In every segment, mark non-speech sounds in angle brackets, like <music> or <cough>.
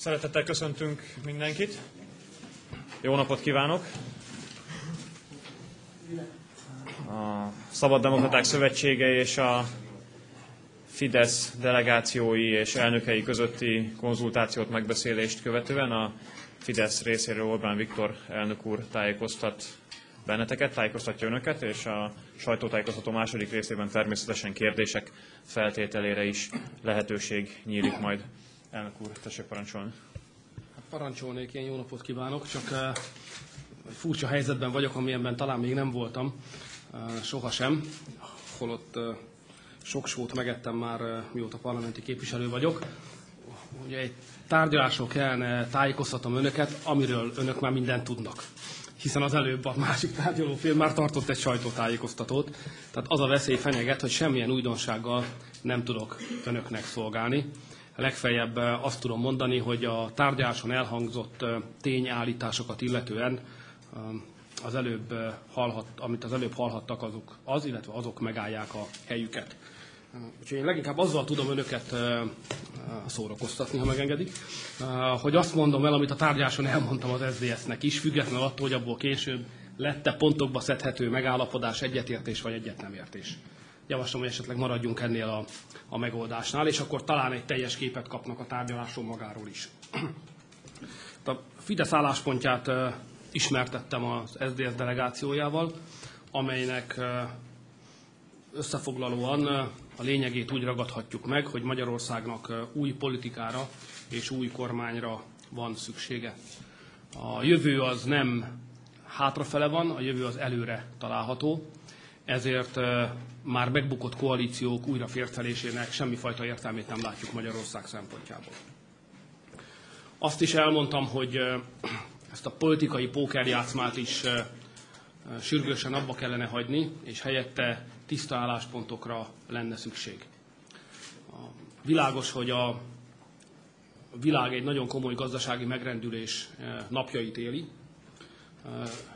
Szeretettel köszöntünk mindenkit. Jó napot kívánok! A Szabad Demokraták Szövetsége és a Fidesz delegációi és elnökei közötti konzultációt, megbeszélést követően a Fidesz részéről Orbán Viktor elnök úr tájékoztat benneteket, tájékoztatja önöket, és a sajtótájékoztató második részében természetesen kérdések feltételére is lehetőség nyílik majd. Elnök úr, tessék parancsolni. Hát parancsolnék, én jó napot kívánok, csak uh, furcsa helyzetben vagyok, amilyenben talán még nem voltam, uh, sohasem, holott uh, sok sót megettem már, uh, mióta parlamenti képviselő vagyok. Ugye egy tárgyalásról kellene tájékoztatom önöket, amiről önök már mindent tudnak hiszen az előbb a másik tárgyalófél már tartott egy sajtótájékoztatót. Tehát az a veszély fenyeget, hogy semmilyen újdonsággal nem tudok önöknek szolgálni. Legfeljebb azt tudom mondani, hogy a tárgyaláson elhangzott tényállításokat illetően az előbb hallhat, amit az előbb hallhattak, azok az, illetve azok megállják a helyüket. Úgyhogy én leginkább azzal tudom önöket szórakoztatni, ha megengedik, hogy azt mondom el, amit a tárgyáson elmondtam az SZDSZ-nek is, függetlenül attól, hogy abból később lette pontokba szedhető megállapodás, egyetértés vagy egyet értés. Javaslom, hogy esetleg maradjunk ennél a, a megoldásnál, és akkor talán egy teljes képet kapnak a tárgyaláson magáról is. <clears throat> A Fidesz álláspontját ismertettem az SZDSZ delegációjával, amelynek összefoglalóan a lényegét úgy ragadhatjuk meg, hogy Magyarországnak új politikára és új kormányra van szüksége. A jövő az nem hátrafele van, a jövő az előre található, ezért már megbukott koalíciók újra fértelésének semmifajta értelmét nem látjuk Magyarország szempontjából. Azt is elmondtam, hogy ezt a politikai pókerjátszmát is sürgősen abba kellene hagyni, és helyette tiszta álláspontokra lenne szükség. Világos, hogy a világ egy nagyon komoly gazdasági megrendülés napjait éli.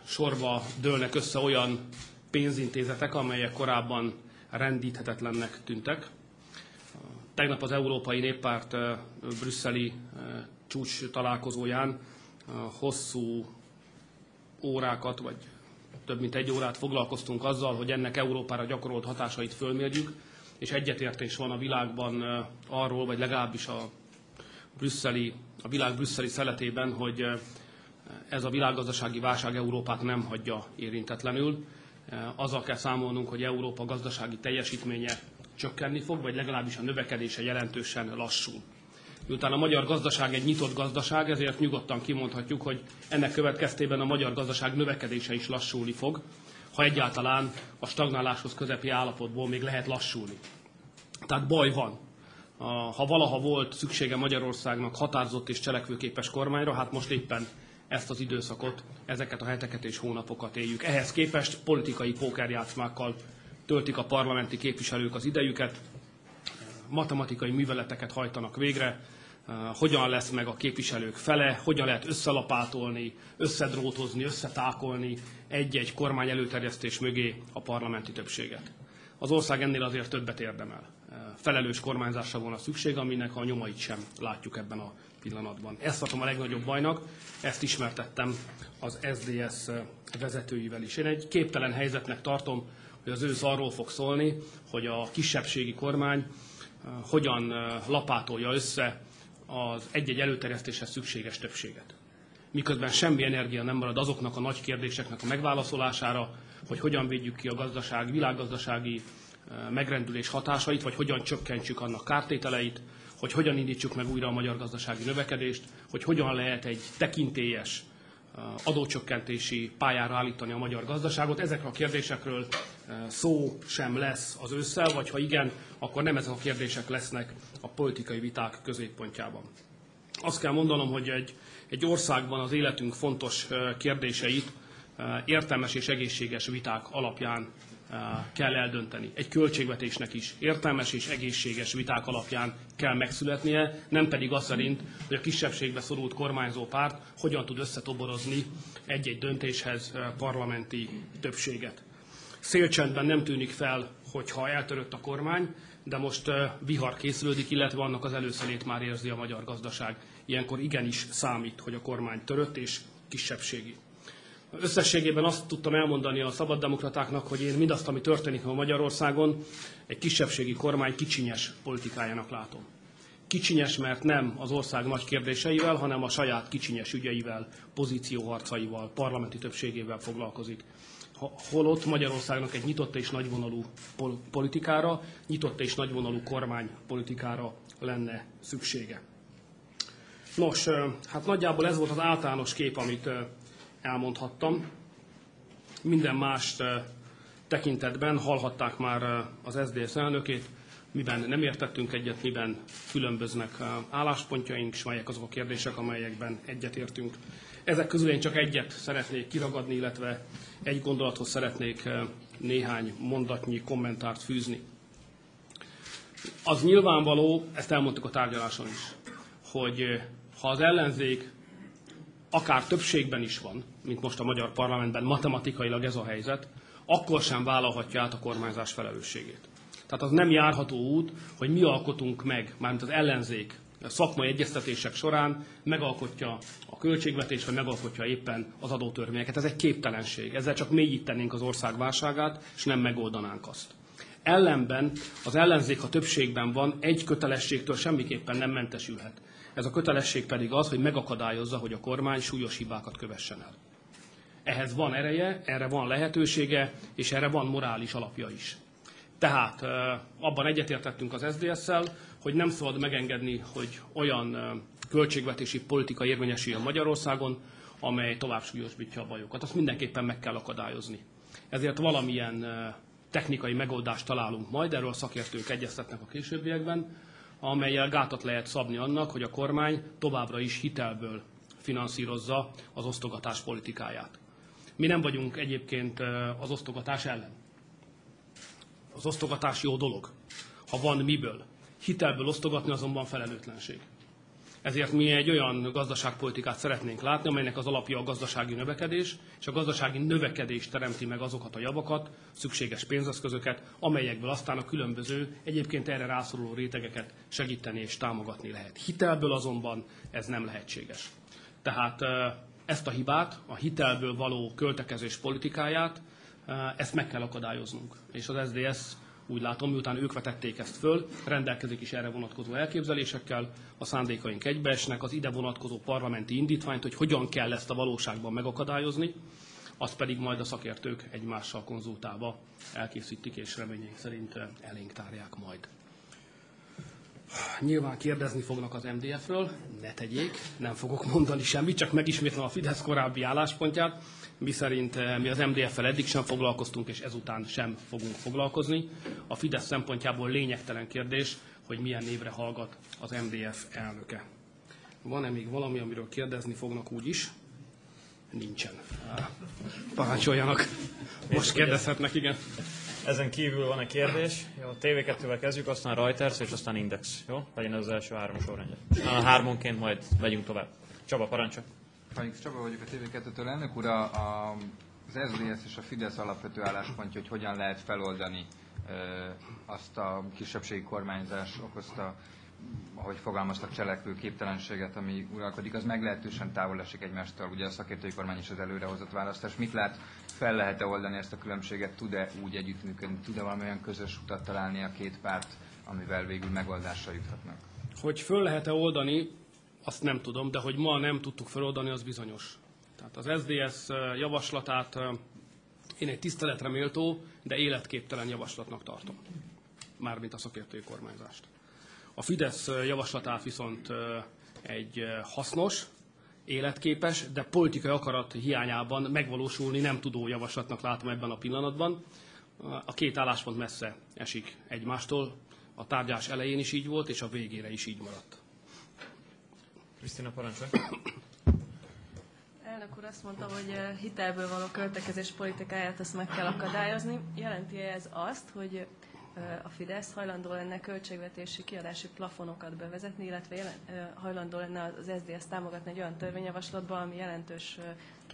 Sorba dőlnek össze olyan pénzintézetek, amelyek korábban rendíthetetlennek tűntek. Tegnap az Európai Néppárt brüsszeli csúcs találkozóján hosszú órákat, vagy több mint egy órát foglalkoztunk azzal, hogy ennek Európára gyakorolt hatásait fölmérjük, és egyetértés van a világban arról, vagy legalábbis a, brüsszeli, a világ brüsszeli szeletében, hogy ez a világgazdasági válság Európát nem hagyja érintetlenül. Azzal kell számolnunk, hogy Európa gazdasági teljesítménye csökkenni fog, vagy legalábbis a növekedése jelentősen lassul. Miután a magyar gazdaság egy nyitott gazdaság, ezért nyugodtan kimondhatjuk, hogy ennek következtében a magyar gazdaság növekedése is lassulni fog, ha egyáltalán a stagnáláshoz közepi állapotból még lehet lassulni. Tehát baj van. Ha valaha volt szüksége Magyarországnak határozott és cselekvőképes kormányra, hát most éppen ezt az időszakot, ezeket a heteket és hónapokat éljük. Ehhez képest politikai pókerjátszmákkal töltik a parlamenti képviselők az idejüket, matematikai műveleteket hajtanak végre, Eh, hogyan lesz meg a képviselők fele, hogyan lehet összelapátolni, összedrótozni, összetákolni egy-egy kormány előterjesztés mögé a parlamenti többséget. Az ország ennél azért többet érdemel. Eh, felelős kormányzásra volna szükség, aminek a nyomait sem látjuk ebben a pillanatban. Ezt tartom a legnagyobb bajnak, ezt ismertettem az SDS vezetőivel is. Én egy képtelen helyzetnek tartom, hogy az ősz arról fog szólni, hogy a kisebbségi kormány hogyan lapátolja össze az egy-egy előterjesztéshez szükséges többséget. Miközben semmi energia nem marad azoknak a nagy kérdéseknek a megválaszolására, hogy hogyan védjük ki a gazdaság, világgazdasági megrendülés hatásait, vagy hogyan csökkentsük annak kártételeit, hogy hogyan indítsuk meg újra a magyar gazdasági növekedést, hogy hogyan lehet egy tekintélyes adócsökkentési pályára állítani a magyar gazdaságot. Ezekről a kérdésekről szó sem lesz az ősszel, vagy ha igen, akkor nem ezek a kérdések lesznek a politikai viták középpontjában. Azt kell mondanom, hogy egy, egy országban az életünk fontos kérdéseit értelmes és egészséges viták alapján kell eldönteni. Egy költségvetésnek is értelmes és egészséges viták alapján kell megszületnie, nem pedig az szerint, hogy a kisebbségbe szorult kormányzó párt hogyan tud összetoborozni egy-egy döntéshez parlamenti többséget. Szélcsendben nem tűnik fel, hogyha eltörött a kormány, de most vihar készülődik, illetve annak az előszelét már érzi a magyar gazdaság. Ilyenkor igenis számít, hogy a kormány törött és kisebbségi. Összességében azt tudtam elmondani a szabaddemokratáknak, hogy én mindazt, ami történik ma Magyarországon, egy kisebbségi kormány kicsinyes politikájának látom. Kicsinyes, mert nem az ország nagy kérdéseivel, hanem a saját kicsinyes ügyeivel, pozícióharcaival, parlamenti többségével foglalkozik. Holott Magyarországnak egy nyitott és nagyvonalú politikára, nyitott és nagyvonalú kormánypolitikára lenne szüksége. Nos, hát nagyjából ez volt az általános kép, amit elmondhattam. Minden más tekintetben hallhatták már az SZDSZ elnökét, miben nem értettünk egyet, miben különböznek álláspontjaink, és melyek azok a kérdések, amelyekben egyetértünk. Ezek közül én csak egyet szeretnék kiragadni, illetve egy gondolathoz szeretnék néhány mondatnyi kommentárt fűzni. Az nyilvánvaló, ezt elmondtuk a tárgyaláson is, hogy ha az ellenzék akár többségben is van, mint most a magyar parlamentben matematikailag ez a helyzet, akkor sem vállalhatja át a kormányzás felelősségét. Tehát az nem járható út, hogy mi alkotunk meg, mármint az ellenzék szakmai egyeztetések során megalkotja a költségvetés, vagy megalkotja éppen az adótörvényeket. Ez egy képtelenség. Ezzel csak mélyítenénk az ország válságát, és nem megoldanánk azt. Ellenben az ellenzék, ha többségben van, egy kötelességtől semmiképpen nem mentesülhet. Ez a kötelesség pedig az, hogy megakadályozza, hogy a kormány súlyos hibákat kövessen el. Ehhez van ereje, erre van lehetősége, és erre van morális alapja is. Tehát abban egyetértettünk az SZDSZ-szel, hogy nem szabad megengedni, hogy olyan költségvetési politika érvényesüljön Magyarországon, amely tovább súlyosbítja a bajokat. Azt mindenképpen meg kell akadályozni. Ezért valamilyen technikai megoldást találunk majd, erről a szakértők egyeztetnek a későbbiekben, amelyel gátat lehet szabni annak, hogy a kormány továbbra is hitelből finanszírozza az osztogatás politikáját. Mi nem vagyunk egyébként az osztogatás ellen. Az osztogatás jó dolog, ha van miből. Hitelből osztogatni azonban felelőtlenség. Ezért mi egy olyan gazdaságpolitikát szeretnénk látni, amelynek az alapja a gazdasági növekedés, és a gazdasági növekedés teremti meg azokat a javakat, szükséges pénzeszközöket, amelyekből aztán a különböző, egyébként erre rászoruló rétegeket segíteni és támogatni lehet. Hitelből azonban ez nem lehetséges. Tehát ezt a hibát, a hitelből való költekezés politikáját, ezt meg kell akadályoznunk. És az SDS úgy látom, miután ők vetették ezt föl, rendelkezik is erre vonatkozó elképzelésekkel, a szándékaink egybeesnek, az ide vonatkozó parlamenti indítványt, hogy hogyan kell ezt a valóságban megakadályozni, azt pedig majd a szakértők egymással konzultálva elkészítik, és reményeink szerint elénk tárják majd. Nyilván kérdezni fognak az MDF-ről, ne tegyék, nem fogok mondani semmit, csak megismétlem a Fidesz korábbi álláspontját, mi szerint eh, mi az MDF-fel eddig sem foglalkoztunk, és ezután sem fogunk foglalkozni. A Fidesz szempontjából lényegtelen kérdés, hogy milyen névre hallgat az MDF elnöke. Van-e még valami, amiről kérdezni fognak úgy is? Nincsen. Parancsoljanak. Most kérdezhetnek, igen. Ezen kívül van egy kérdés. Jó, TV2-vel kezdjük, aztán Reuters, és aztán Index. Jó? Legyen az első három sorrendje. A hármonként majd megyünk tovább. Csaba, parancsa. Felix Csaba vagyok a TV2-től. Elnök úr, az SZDSZ és a Fidesz alapvető álláspontja, hogy hogyan lehet feloldani azt a kisebbségi kormányzás okozta ahogy fogalmaztak, cselekvő képtelenséget, ami uralkodik, az meglehetősen távol esik egymástól, ugye a szakértői kormány is az előrehozott választás. Mit lát, fel lehet-e oldani ezt a különbséget, tud-e úgy együttműködni, tud-e valamilyen közös utat találni a két párt, amivel végül megoldásra juthatnak? Hogy föl lehet-e oldani, azt nem tudom, de hogy ma nem tudtuk feloldani, az bizonyos. Tehát az SDS javaslatát én egy tiszteletre méltó, de életképtelen javaslatnak tartom. Mármint a szakértői kormányzást. A Fidesz javaslatát viszont egy hasznos, életképes, de politikai akarat hiányában megvalósulni nem tudó javaslatnak látom ebben a pillanatban. A két álláspont messze esik egymástól. A tárgyás elején is így volt, és a végére is így maradt. Krisztina, parancsolj! Elnök úr azt mondta, hogy hitelből való költekezés politikáját ezt meg kell akadályozni. Jelenti -e ez azt, hogy a Fidesz hajlandó lenne költségvetési kiadási plafonokat bevezetni, illetve hajlandó lenne az SZDSZ támogatni egy olyan törvényjavaslatba, ami jelentős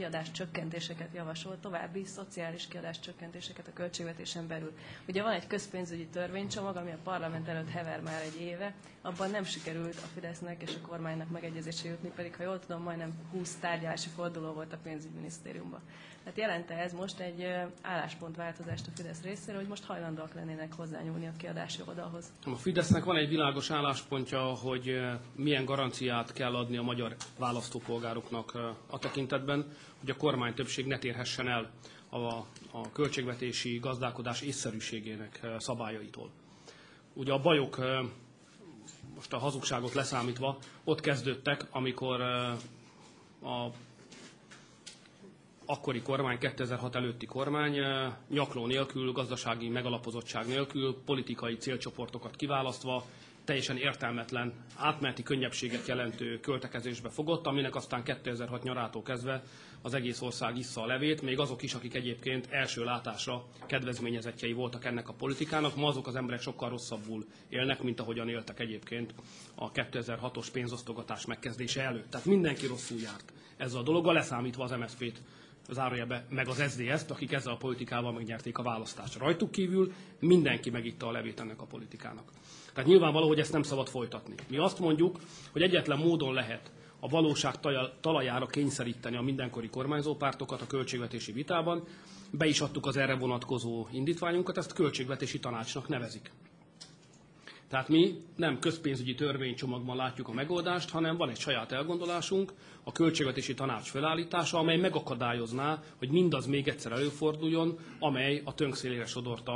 kiadás csökkentéseket javasol, további szociális kiadás csökkentéseket a költségvetésen belül. Ugye van egy közpénzügyi törvénycsomag, ami a parlament előtt hever már egy éve, abban nem sikerült a Fidesznek és a kormánynak megegyezésre jutni, pedig ha jól tudom, majdnem 20 tárgyalási forduló volt a pénzügyminisztériumban. Tehát jelente ez most egy álláspontváltozást a Fidesz részéről, hogy most hajlandóak lennének hozzányúlni a kiadási? A Fidesznek van egy világos álláspontja, hogy milyen garanciát kell adni a magyar választópolgároknak a tekintetben, hogy a kormány többség ne térhessen el a, a költségvetési gazdálkodás észszerűségének szabályaitól. Ugye a bajok, most a hazugságot leszámítva, ott kezdődtek, amikor a akkori kormány, 2006 előtti kormány nyakló nélkül, gazdasági megalapozottság nélkül, politikai célcsoportokat kiválasztva, teljesen értelmetlen, átmeneti könnyebbséget jelentő költekezésbe fogott, aminek aztán 2006 nyarától kezdve az egész ország issza a levét, még azok is, akik egyébként első látásra kedvezményezettjei voltak ennek a politikának, ma azok az emberek sokkal rosszabbul élnek, mint ahogyan éltek egyébként a 2006-os pénzosztogatás megkezdése előtt. Tehát mindenki rosszul járt ezzel a dologgal, leszámítva az MSZP-t zárójelbe, meg az SZDSZ-t, akik ezzel a politikával megnyerték a választást. Rajtuk kívül mindenki megitta a levét ennek a politikának. Tehát nyilvánvaló, hogy ezt nem szabad folytatni. Mi azt mondjuk, hogy egyetlen módon lehet a valóság talajára kényszeríteni a mindenkori kormányzópártokat a költségvetési vitában. Be is adtuk az erre vonatkozó indítványunkat, ezt költségvetési tanácsnak nevezik. Tehát mi nem közpénzügyi törvénycsomagban látjuk a megoldást, hanem van egy saját elgondolásunk, a költségvetési tanács felállítása, amely megakadályozná, hogy mindaz még egyszer előforduljon, amely a tönkszélére sodorta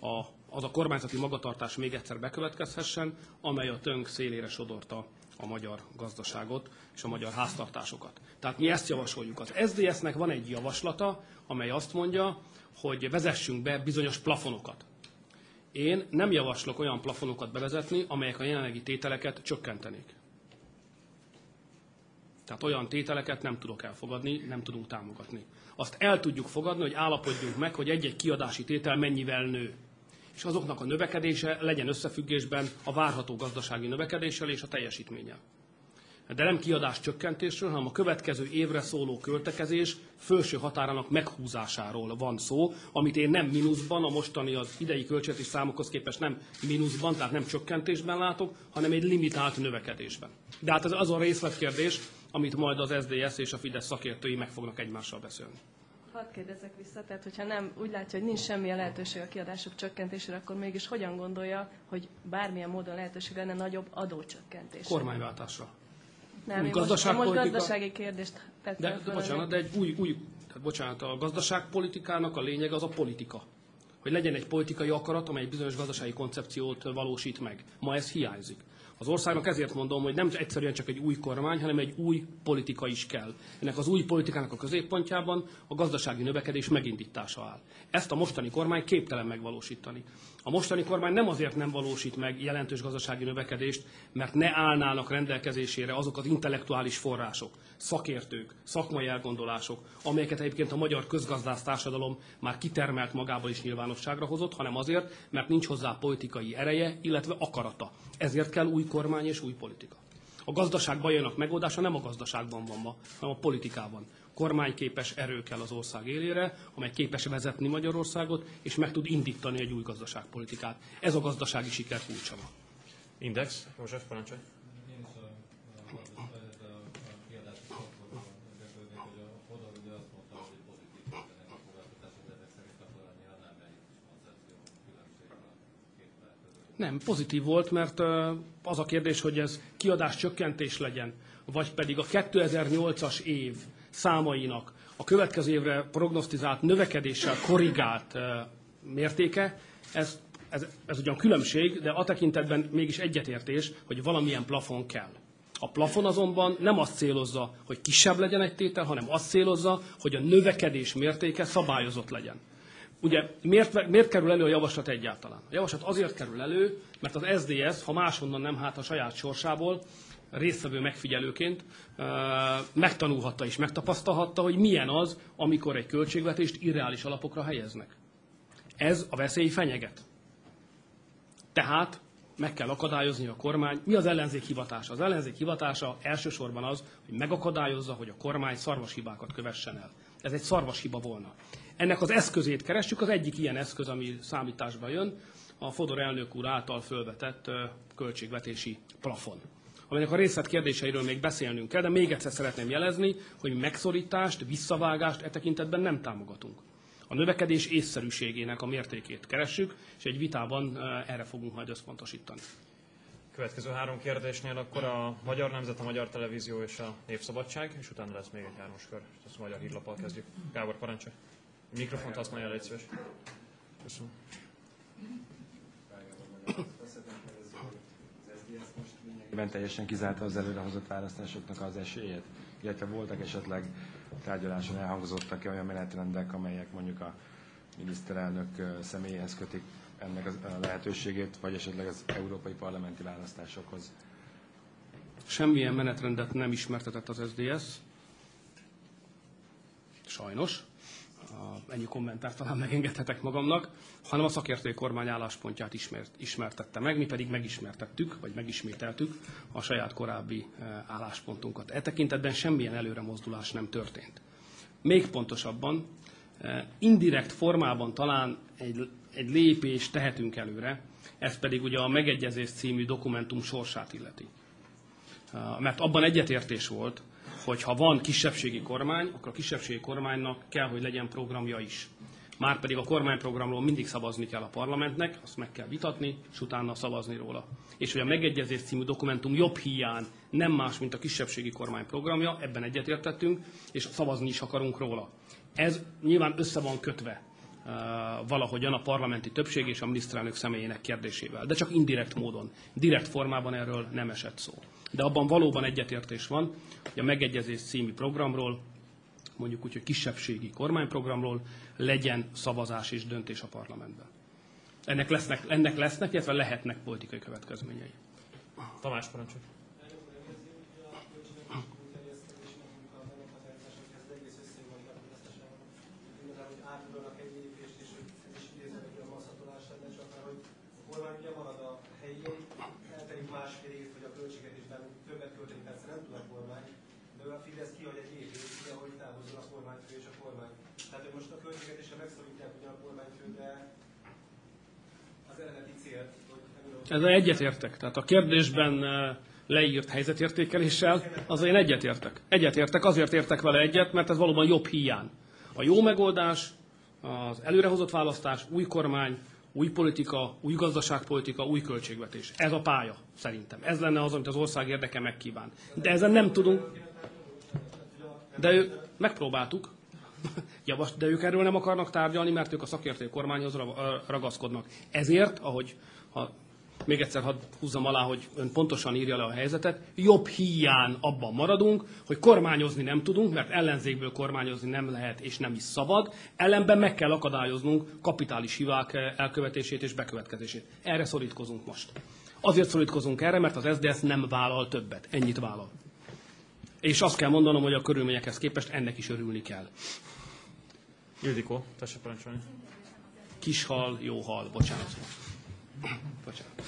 a, az a kormányzati magatartás még egyszer bekövetkezhessen, amely a tönk szélére sodorta a magyar gazdaságot és a magyar háztartásokat. Tehát mi ezt javasoljuk. Az SZDSZ-nek van egy javaslata, amely azt mondja, hogy vezessünk be bizonyos plafonokat. Én nem javaslok olyan plafonokat bevezetni, amelyek a jelenlegi tételeket csökkentenék. Tehát olyan tételeket nem tudok elfogadni, nem tudunk támogatni. Azt el tudjuk fogadni, hogy állapodjunk meg, hogy egy-egy kiadási tétel mennyivel nő. És azoknak a növekedése legyen összefüggésben a várható gazdasági növekedéssel és a teljesítménnyel de nem kiadás csökkentésről, hanem a következő évre szóló költekezés felső határának meghúzásáról van szó, amit én nem mínuszban, a mostani az idei költségvetés számokhoz képest nem mínuszban, tehát nem csökkentésben látok, hanem egy limitált növekedésben. De hát ez az a részletkérdés, amit majd az SZDSZ és a Fidesz szakértői meg fognak egymással beszélni. Hadd kérdezek vissza, tehát hogyha nem úgy látja, hogy nincs semmilyen lehetőség a kiadások csökkentésére, akkor mégis hogyan gondolja, hogy bármilyen módon lehetőség lenne nagyobb adócsökkentésre? Kormánywáltásra. Nem, új gazdaságpolitika... most gazdasági kérdést de, de, bocsánat, de egy új, új, tehát bocsánat, a gazdaságpolitikának a lényeg az a politika. Hogy legyen egy politikai akarat, amely bizonyos gazdasági koncepciót valósít meg. Ma ez hiányzik. Az országnak ezért mondom, hogy nem egyszerűen csak egy új kormány, hanem egy új politika is kell. Ennek az új politikának a középpontjában a gazdasági növekedés megindítása áll. Ezt a mostani kormány képtelen megvalósítani. A mostani kormány nem azért nem valósít meg jelentős gazdasági növekedést, mert ne állnának rendelkezésére azok az intellektuális források, szakértők, szakmai elgondolások, amelyeket egyébként a magyar közgazdász társadalom már kitermelt magából is nyilvánosságra hozott, hanem azért, mert nincs hozzá politikai ereje, illetve akarata. Ezért kell új kormány és új politika. A gazdaság bajának megoldása nem a gazdaságban van ma, hanem a politikában kormányképes erő kell az ország élére, amely képes vezetni Magyarországot, és meg tud indítani egy új gazdaságpolitikát. Ez a gazdasági siker kulcsa. Index, József, parancsolj. Nem, pozitív volt, mert az a kérdés, hogy ez kiadás csökkentés legyen, vagy pedig a 2008-as év számainak a következő évre prognosztizált növekedéssel korrigált mértéke, ez, ez, ez ugyan különbség, de a tekintetben mégis egyetértés, hogy valamilyen plafon kell. A plafon azonban nem azt célozza, hogy kisebb legyen egy tétel, hanem azt célozza, hogy a növekedés mértéke szabályozott legyen. Ugye miért, miért kerül elő a javaslat egyáltalán? A javaslat azért kerül elő, mert az SDS, ha máshonnan nem, hát a saját sorsából, résztvevő megfigyelőként megtanulhatta és megtapasztalhatta, hogy milyen az, amikor egy költségvetést irreális alapokra helyeznek. Ez a veszély fenyeget. Tehát meg kell akadályozni a kormány. Mi az ellenzék hivatása? Az ellenzék hivatása elsősorban az, hogy megakadályozza, hogy a kormány szarvashibákat kövessen el. Ez egy szarvashiba volna. Ennek az eszközét keressük, az egyik ilyen eszköz, ami számításba jön, a Fodor elnök úr által fölvetett költségvetési plafon aminek a részletkérdéseiről még beszélnünk kell, de még egyszer szeretném jelezni, hogy megszorítást, visszavágást e tekintetben nem támogatunk. A növekedés észszerűségének a mértékét keressük, és egy vitában erre fogunk majd összpontosítani. Következő három kérdésnél akkor a Magyar Nemzet, a Magyar Televízió és a Népszabadság, és utána lesz még egy hármas kör. Ezt a Magyar Hírlappal kezdjük. Gábor, parancsolj. Mikrofont használja, légy szíves. Köszönöm. Ben teljesen kizárta az előrehozott választásoknak az esélyét, illetve voltak esetleg tárgyaláson elhangzottak olyan menetrendek, amelyek mondjuk a miniszterelnök személyéhez kötik ennek a lehetőségét, vagy esetleg az európai parlamenti választásokhoz? Semmilyen menetrendet nem ismertetett az SDS. Sajnos ennyi kommentárt talán megengedhetek magamnak, hanem a szakértői kormány álláspontját ismert, ismertette meg, mi pedig megismertettük, vagy megismételtük a saját korábbi e, álláspontunkat. E tekintetben semmilyen előre mozdulás nem történt. Még pontosabban, e, indirekt formában talán egy, egy lépést tehetünk előre, ez pedig ugye a Megegyezés című dokumentum sorsát illeti. E, mert abban egyetértés volt, hogy ha van kisebbségi kormány, akkor a kisebbségi kormánynak kell, hogy legyen programja is. Márpedig a kormányprogramról mindig szavazni kell a parlamentnek, azt meg kell vitatni, és utána szavazni róla. És hogy a megegyezés című dokumentum jobb hiány nem más, mint a kisebbségi kormány programja, ebben egyetértettünk, és szavazni is akarunk róla. Ez nyilván össze van kötve uh, valahogyan a parlamenti többség és a miniszterelnök személyének kérdésével, de csak indirekt módon. Direkt formában erről nem esett szó de abban valóban egyetértés van, hogy a Megegyezés című programról, mondjuk úgy, hogy kisebbségi kormányprogramról legyen szavazás és döntés a parlamentben. Ennek lesznek, ennek lesznek, illetve lehetnek politikai következményei. Tamás parancsol. Ezzel egyetértek. Tehát a kérdésben leírt helyzetértékeléssel, az én egyetértek. Egyetértek, azért értek vele egyet, mert ez valóban jobb hiány. A jó megoldás, az előrehozott választás, új kormány, új politika, új gazdaságpolitika, új költségvetés. Ez a pálya, szerintem. Ez lenne az, amit az ország érdeke megkíván. De ezen nem tudunk. De megpróbáltuk. <laughs> Javas, de ők erről nem akarnak tárgyalni, mert ők a szakértői kormányhoz ragaszkodnak. Ezért, ahogy a még egyszer hadd húzzam alá, hogy ön pontosan írja le a helyzetet, jobb hiány abban maradunk, hogy kormányozni nem tudunk, mert ellenzékből kormányozni nem lehet és nem is szabad, ellenben meg kell akadályoznunk kapitális hibák elkövetését és bekövetkezését. Erre szorítkozunk most. Azért szorítkozunk erre, mert az SDS nem vállal többet. Ennyit vállal. És azt kell mondanom, hogy a körülményekhez képest ennek is örülni kell. Ildikó, tessék parancsolni. Kis hal, jó hal, bocsánat. Bocsánat.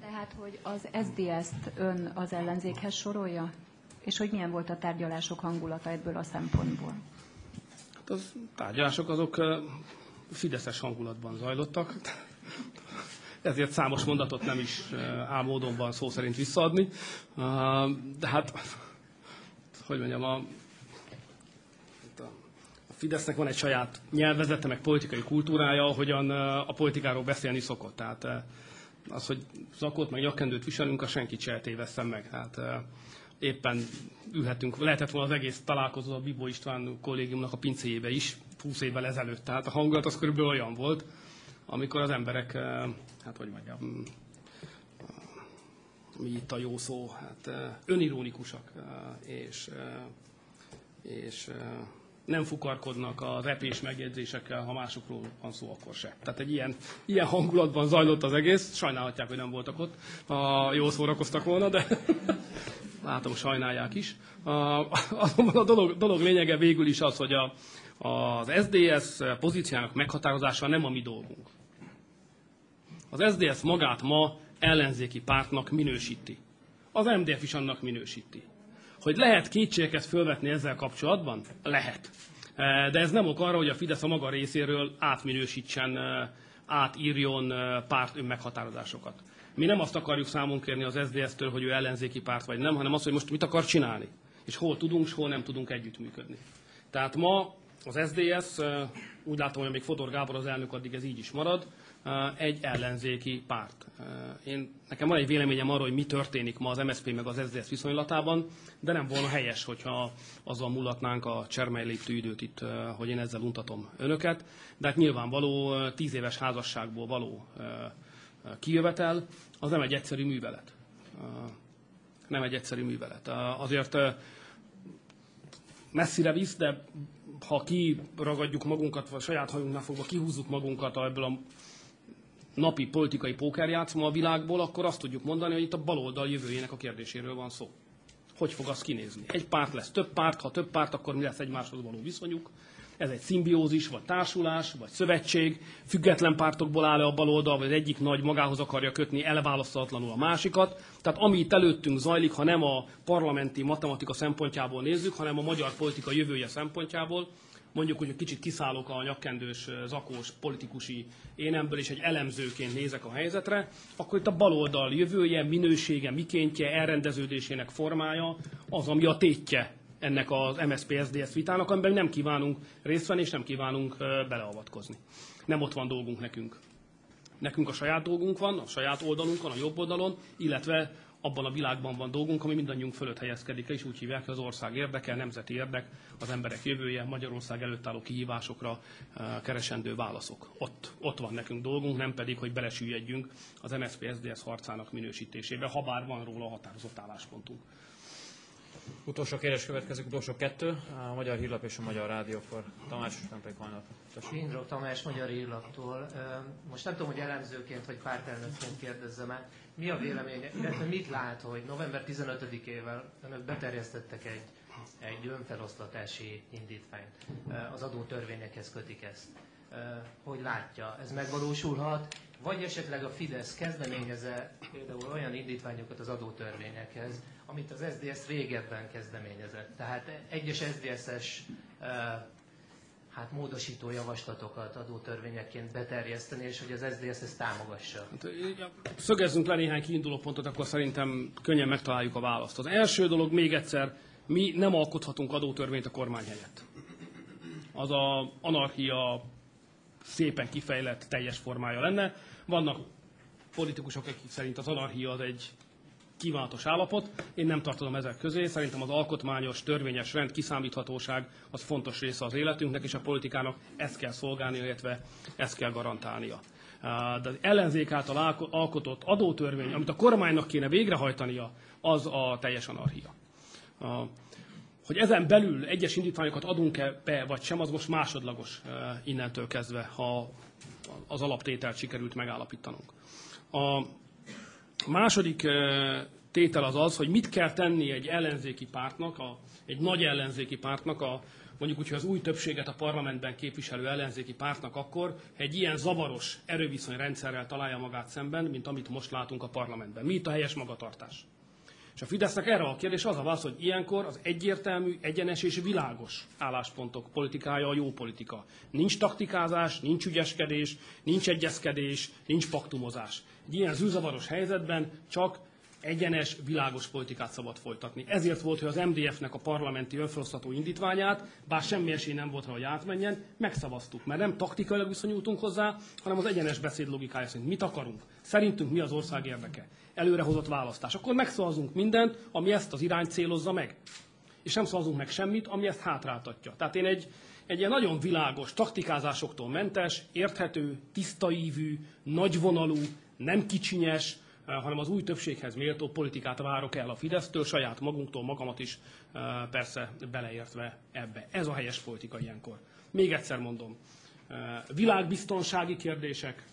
Tehát, hogy az SDS-t ön az ellenzékhez sorolja? És hogy milyen volt a tárgyalások hangulata ebből a szempontból? Hát az tárgyalások azok fideszes hangulatban zajlottak, ezért számos mondatot nem is álmódomban szó szerint visszaadni. De hát, hogy mondjam, a Fidesznek van egy saját nyelvezete, meg politikai kultúrája, ahogyan a politikáról beszélni szokott. Tehát az, hogy zakot meg nyakkendőt viselünk, a senkit se eltéveszem meg. Tehát éppen ülhetünk, lehetett volna az egész találkozó a Bibó István kollégiumnak a pincéjébe is, 20 évvel ezelőtt. Tehát a hangulat az körülbelül olyan volt, amikor az emberek, hát hogy mondjam, mi itt a jó szó, hát önirónikusak, és, és nem fukarkodnak az epés megjegyzésekkel, ha másokról van szó, akkor se. Tehát egy ilyen, ilyen hangulatban zajlott az egész. Sajnálhatják, hogy nem voltak ott. A, jól szórakoztak volna, de <laughs> látom, sajnálják is. A, <laughs> azonban a dolog, dolog lényege végül is az, hogy a, az SDS pozíciának meghatározása nem a mi dolgunk. Az SZDSZ magát ma ellenzéki pártnak minősíti. Az MDF is annak minősíti. Hogy lehet kétségeket fölvetni ezzel kapcsolatban? Lehet. De ez nem ok arra, hogy a Fidesz a maga részéről átminősítsen, átírjon párt önmeghatározásokat. Mi nem azt akarjuk számon kérni az SZDSZ-től, hogy ő ellenzéki párt vagy nem, hanem azt, hogy most mit akar csinálni. És hol tudunk, és hol nem tudunk együttműködni. Tehát ma az SZDSZ, úgy látom, hogy még Fodor Gábor az elnök, addig ez így is marad, egy ellenzéki párt. Én, nekem van egy véleményem arról, hogy mi történik ma az MSZP meg az SZDSZ viszonylatában, de nem volna helyes, hogyha azzal mulatnánk a csermely időt itt, hogy én ezzel untatom önöket. De hát nyilvánvaló tíz éves házasságból való kijövetel, az nem egy egyszerű művelet. Nem egy egyszerű művelet. Azért messzire visz, de ha kiragadjuk magunkat, vagy saját hajunknál fogva kihúzzuk magunkat ebből a napi politikai pókerjátszma a világból, akkor azt tudjuk mondani, hogy itt a baloldal jövőjének a kérdéséről van szó. Hogy fog az kinézni? Egy párt lesz több párt, ha több párt, akkor mi lesz egymáshoz való viszonyuk? Ez egy szimbiózis, vagy társulás, vagy szövetség, független pártokból áll-e a baloldal, vagy az egyik nagy magához akarja kötni elválaszthatatlanul a másikat. Tehát ami itt előttünk zajlik, ha nem a parlamenti matematika szempontjából nézzük, hanem a magyar politika jövője szempontjából, mondjuk, hogy egy kicsit kiszállok a nyakkendős, zakós, politikusi énemből, és egy elemzőként nézek a helyzetre, akkor itt a baloldal jövője, minősége, mikéntje, elrendeződésének formája az, ami a tétje ennek az MSZP-SZDSZ vitának, amiben nem kívánunk részt venni, és nem kívánunk beleavatkozni. Nem ott van dolgunk nekünk. Nekünk a saját dolgunk van, a saját oldalunkon, a jobb oldalon, illetve abban a világban van dolgunk, ami mindannyiunk fölött helyezkedik, és úgy hívják, hogy az ország érdeke, nemzeti érdek, az emberek jövője, Magyarország előtt álló kihívásokra keresendő válaszok. Ott, ott van nekünk dolgunk, nem pedig, hogy belesüllyedjünk az MSZP-SZDSZ harcának minősítésébe, ha bár van róla határozott álláspontunk. Utolsó kérdés következik, utolsó kettő, a Magyar Hírlap és a Magyar Rádió, akkor Tamás, nem pedig Indró Tamás, Magyar Hírlaptól. Most nem tudom, hogy elemzőként vagy pártelnökként kérdezzem el. Mi a véleménye, illetve mit lát, hogy november 15-ével önök beterjesztettek egy, egy önfelosztatási indítványt. Az adótörvényekhez kötik ezt. Hogy látja, ez megvalósulhat, vagy esetleg a Fidesz kezdeményeze például olyan indítványokat az adótörvényekhez, amit az SDS régebben kezdeményezett. Tehát egyes SDS-es hát módosító javaslatokat adótörvényekként beterjeszteni, és hogy az SDS ezt támogassa. Hát, szögezzünk le néhány kiinduló pontot, akkor szerintem könnyen megtaláljuk a választ. Az első dolog még egyszer, mi nem alkothatunk adótörvényt a kormány helyett. Az a anarchia szépen kifejlett teljes formája lenne. Vannak politikusok, akik szerint az anarchia az egy kívánatos állapot. Én nem tartozom ezek közé. Szerintem az alkotmányos, törvényes rend, kiszámíthatóság az fontos része az életünknek, és a politikának ezt kell szolgálnia, illetve ezt kell garantálnia. De az ellenzék által alkotott adótörvény, amit a kormánynak kéne végrehajtania, az a teljes anarchia. Hogy ezen belül egyes indítványokat adunk-e be, vagy sem, az most másodlagos innentől kezdve, ha az alaptételt sikerült megállapítanunk. A második tétel az az, hogy mit kell tenni egy ellenzéki pártnak, a, egy nagy ellenzéki pártnak, a, mondjuk úgy, hogy az új többséget a parlamentben képviselő ellenzéki pártnak akkor egy ilyen zavaros erőviszonyrendszerrel találja magát szemben, mint amit most látunk a parlamentben. Mi itt a helyes magatartás? És a Fidesznek erre a kérdés az a válasz, hogy ilyenkor az egyértelmű, egyenes és világos álláspontok politikája a jó politika. Nincs taktikázás, nincs ügyeskedés, nincs egyezkedés, nincs paktumozás. Egy ilyen zűzavaros helyzetben csak egyenes, világos politikát szabad folytatni. Ezért volt, hogy az MDF-nek a parlamenti önfelosztató indítványát, bár semmi esély nem volt rá, hogy átmenjen, megszavaztuk. Mert nem taktikailag viszonyultunk hozzá, hanem az egyenes beszéd logikája szerint. Mit akarunk? Szerintünk mi az ország érdeke? Előrehozott választás. Akkor megszavazunk mindent, ami ezt az irányt célozza meg. És nem szavazunk meg semmit, ami ezt hátráltatja. Tehát én egy, egy ilyen nagyon világos, taktikázásoktól mentes, érthető, tisztaívű, nagyvonalú, nem kicsinyes, hanem az új többséghez méltó politikát várok el a Fidesztől, saját magunktól, magamat is eh, persze beleértve ebbe. Ez a helyes politika ilyenkor. Még egyszer mondom, eh, világbiztonsági kérdések,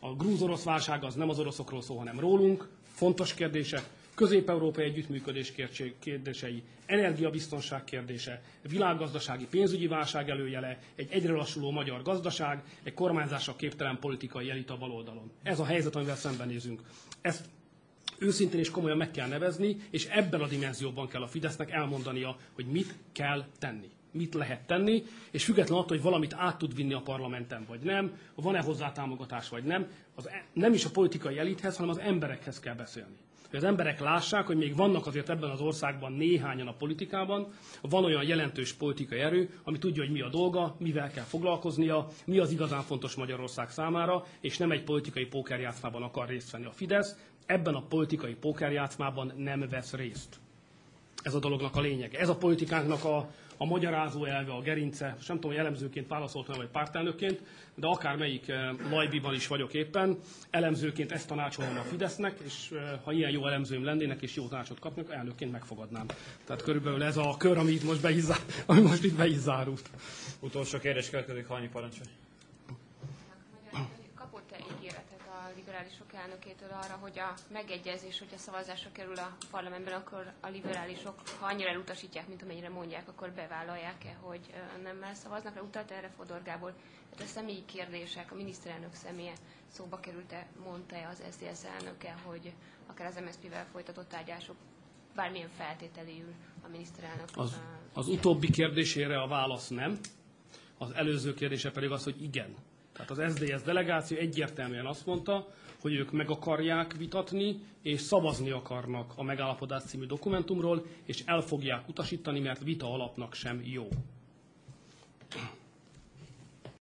a grúz-orosz válság az nem az oroszokról szól, hanem rólunk, fontos kérdések, közép-európai együttműködés kérdései, energiabiztonság kérdése, világgazdasági pénzügyi válság előjele, egy egyre lassuló magyar gazdaság, egy kormányzásra képtelen politikai elit a baloldalon. Ez a helyzet, amivel szembenézünk. Ezt őszintén és komolyan meg kell nevezni, és ebben a dimenzióban kell a Fidesznek elmondania, hogy mit kell tenni mit lehet tenni, és független attól, hogy valamit át tud vinni a parlamenten, vagy nem, van-e hozzá támogatás, vagy nem, az e- nem is a politikai elithez, hanem az emberekhez kell beszélni. Hogy az emberek lássák, hogy még vannak azért ebben az országban néhányan a politikában, van olyan jelentős politikai erő, ami tudja, hogy mi a dolga, mivel kell foglalkoznia, mi az igazán fontos Magyarország számára, és nem egy politikai pókerjátszmában akar részt venni a Fidesz, ebben a politikai pókerjátszmában nem vesz részt. Ez a dolognak a lényege. Ez a politikánknak a, a magyarázó elve, a gerince, és tudom, hogy elemzőként válaszoltam, vagy pártelnökként, de akármelyik eh, lajbiban is vagyok éppen, elemzőként ezt tanácsolom a Fidesznek, és eh, ha ilyen jó elemzőim lennének, és jó tanácsot kapnak, elnökként megfogadnám. Tehát körülbelül ez a kör, ami itt most, be <laughs> ami most itt be is zárult. Utolsó kérdés következik, Hanyi parancsolj. Liberálisok elnökétől arra, hogy a megegyezés, hogyha szavazásra kerül a parlamentben, akkor a liberálisok, ha annyira elutasítják, mint amennyire mondják, akkor bevállalják-e, hogy nem szavaznak. Utalt erre Fodor Gábor. Hát a személyi kérdések, a miniszterelnök személye szóba került-e, mondta-e az SZDSZ elnöke, hogy akár az MSZP-vel folytatott tárgyások bármilyen feltételéül a miniszterelnök... Az, az utóbbi kérdésére a válasz nem, az előző kérdése pedig az, hogy igen. Tehát az SZDSZ delegáció egyértelműen azt mondta, hogy ők meg akarják vitatni, és szavazni akarnak a megállapodás című dokumentumról, és el fogják utasítani, mert vita alapnak sem jó.